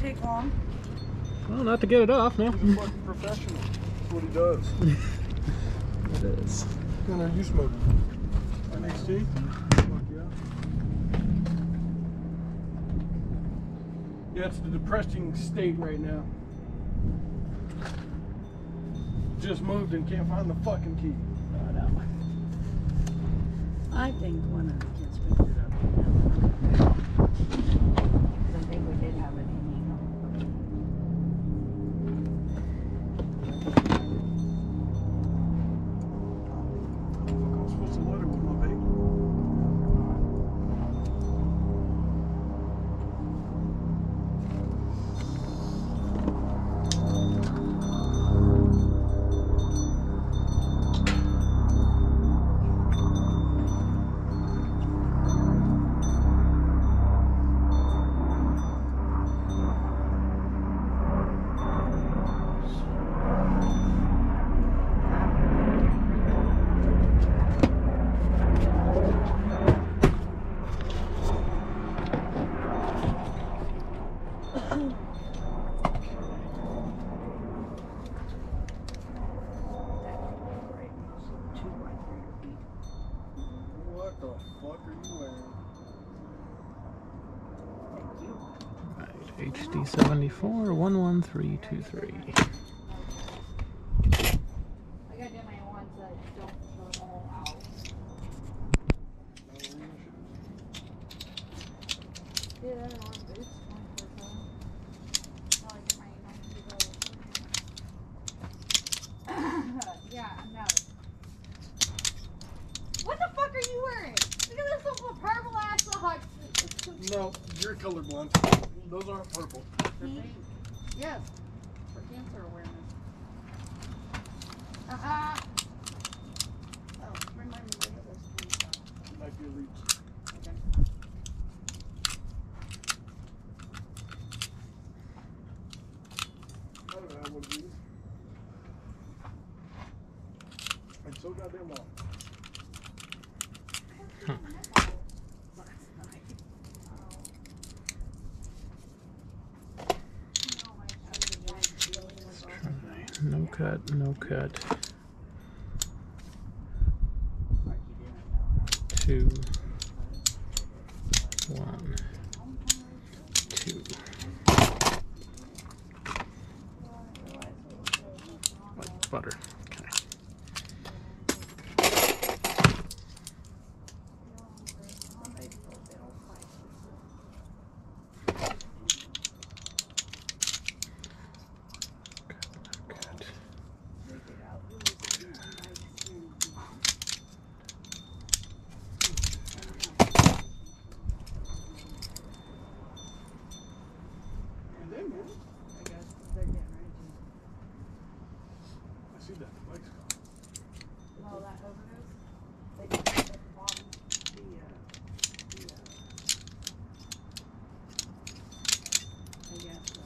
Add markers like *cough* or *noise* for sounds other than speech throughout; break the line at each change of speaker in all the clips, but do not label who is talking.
take long.
Well, not to get it off, no.
He's a fucking professional. That's what he does. *laughs*
It is.
What kind are you smoking? NXT? Fuck yeah. Yeah, it's the depressing state right now. Just moved and can't find the fucking key.
I think one of the kids picked it
What the fuck are you wearing?
Right, HD 74 11323.
I gotta get my ones that don't go all out. Yeah, I don't want boots. Until I get my Nike gold. yeah, no. What the fuck are you wearing? Look at this little purple ass socks.
No, you're colorblind. Those aren't purple.
They're pink. Yes, for cancer awareness. Uh-uh. Oh, remind me where those things are.
Might be a reach.
Okay.
I don't know what it is. It's so goddamn long.
No cut, no cut. Two. One. Two. Like butter. Okay. Good.
And then, man,
I guess they're getting ready
I see that. The bike's gone.
Oh, that overdose? They just put at the bottom.
to, the, uh, the, uh, I guess, uh,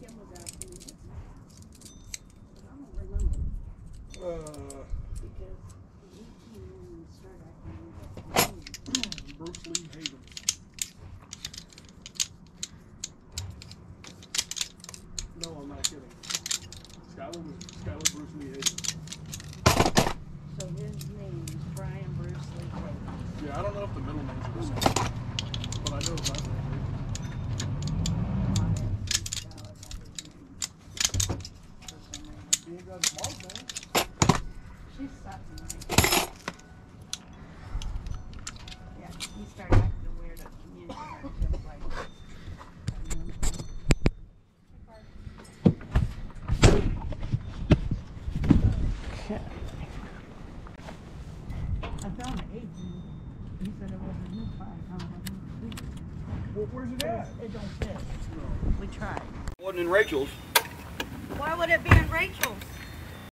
Kim was asking me what's next. But I don't remember
Uh,
because he came in and started acting like
Bruce Lee Hayden. No, I'm not kidding. Skylar was Bruce Lee Hayden.
So his name is Brian Bruce Lee Hayden.
Yeah, I don't know if the middle names are the same, but I know his last name. He ain't his name.
She's Sutton. Yeah, he started acting weird at community. and Kim's like,
Okay.
I found an eight. and He said it wasn't his five. I don't know.
Well, where's it at?
It don't fit. We tried.
Wasn't in Rachel's.
Why would it be in Rachel's?